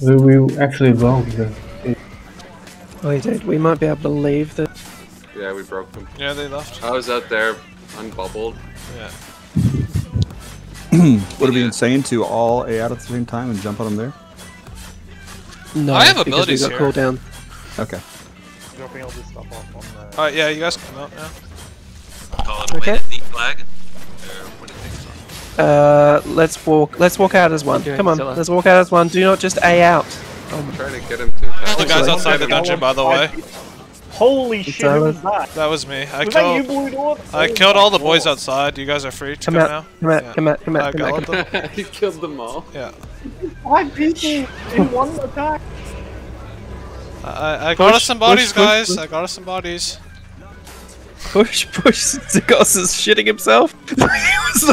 We, we actually broke the. Oh, you did. We might be able to leave the. Yeah, we broke them. Yeah, they left. I was out there unbubbled. Yeah. Would it be insane to all A out at the same time and jump on them there? No, I have because abilities we got here. cooldown. Okay. Dropping all this stuff off on the. Alright, yeah, you guys come out now. Call it Okay. okay. the flag. Uh, let's walk. Let's walk out as one. Come on, Zilla. let's walk out as one. Do not just A out. I'm trying to get him to. All the guys outside the dungeon, by the way. Holy shit, was that? That was me. I Was that you, killed. Blue Dawn? I killed all the boys outside. You guys are free to Come go out. now. Come out. Yeah. Come out. Come out. I Come out. got Come out. them. he killed them all. Yeah. Five people in one attack. I, I- I got us some bodies, push, guys. push. I got us some bodies. Push, push. Zagos is shitting himself. he was